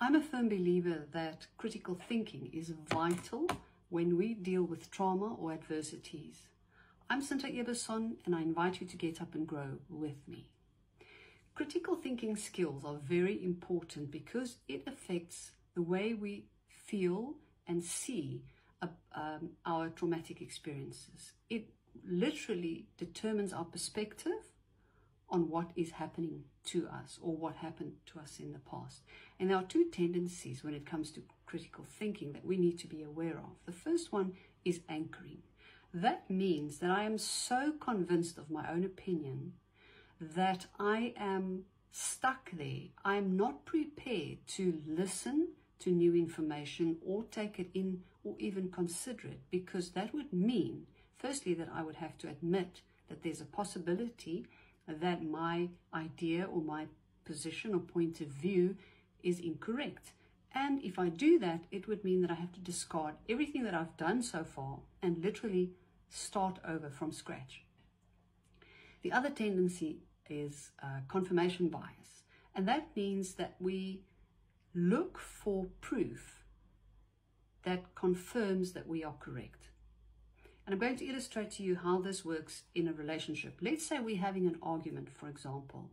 I'm a firm believer that critical thinking is vital when we deal with trauma or adversities. I'm Sinta Ebersohn and I invite you to get up and grow with me. Critical thinking skills are very important because it affects the way we feel and see um, our traumatic experiences. It literally determines our perspective on what is happening to us or what happened to us in the past. And there are two tendencies when it comes to critical thinking that we need to be aware of. The first one is anchoring. That means that I am so convinced of my own opinion that I am stuck there. I am not prepared to listen to new information or take it in or even consider it because that would mean, firstly, that I would have to admit that there's a possibility that my idea or my position or point of view is incorrect. And if I do that, it would mean that I have to discard everything that I've done so far and literally start over from scratch. The other tendency is uh, confirmation bias. And that means that we look for proof that confirms that we are correct. And I'm going to illustrate to you how this works in a relationship. Let's say we're having an argument, for example.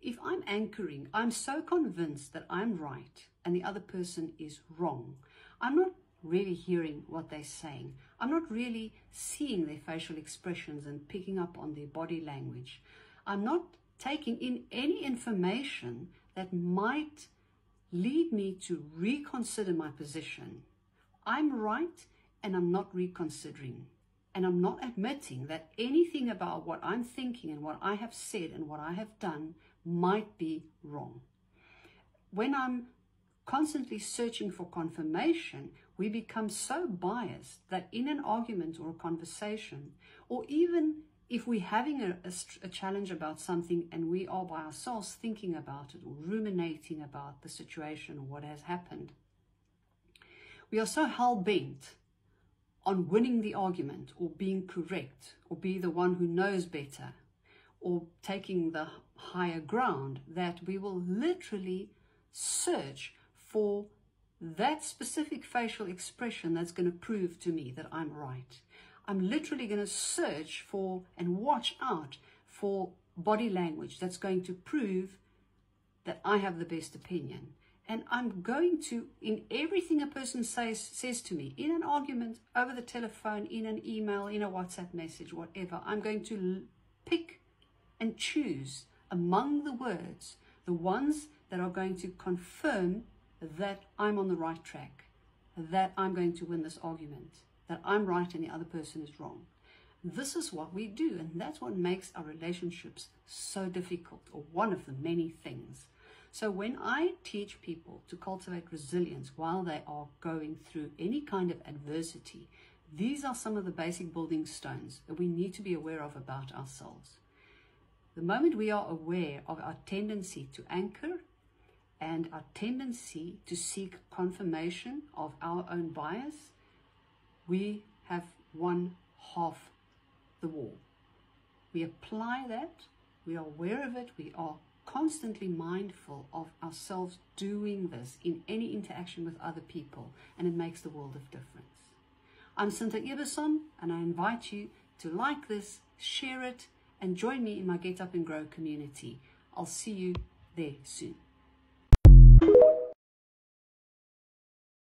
If I'm anchoring, I'm so convinced that I'm right and the other person is wrong. I'm not really hearing what they're saying. I'm not really seeing their facial expressions and picking up on their body language. I'm not taking in any information that might lead me to reconsider my position. I'm right and I'm not reconsidering. And I'm not admitting that anything about what I'm thinking and what I have said and what I have done might be wrong. When I'm constantly searching for confirmation, we become so biased that in an argument or a conversation, or even if we're having a, a, a, challenge about something and we are by ourselves thinking about it or ruminating about the situation or what has happened, we are so hell bent on winning the argument or being correct or be the one who knows better or taking the higher ground that we will literally search for that specific facial expression that's going to prove to me that I'm right. I'm literally going to search for and watch out for body language that's going to prove that I have the best opinion. And I'm going to, in everything a person says, says to me, in an argument, over the telephone, in an email, in a WhatsApp message, whatever, I'm going to pick and choose among the words the ones that are going to confirm that I'm on the right track, that I'm going to win this argument that I'm right and the other person is wrong. This is what we do, and that's what makes our relationships so difficult, or one of the many things. So, when I teach people to cultivate resilience while they are going through any kind of adversity, these are some of the basic building stones that we need to be aware of about ourselves. The moment we are aware of our tendency to anchor and our tendency to seek confirmation of our own bias, we have won half the war. We apply that, we are aware of it, we are constantly mindful of ourselves doing this in any interaction with other people, and it makes the world of difference. I'm Sinta Ebersohn, and I invite you to like this, share it, and join me in my Get Up and Grow community. I'll see you there soon.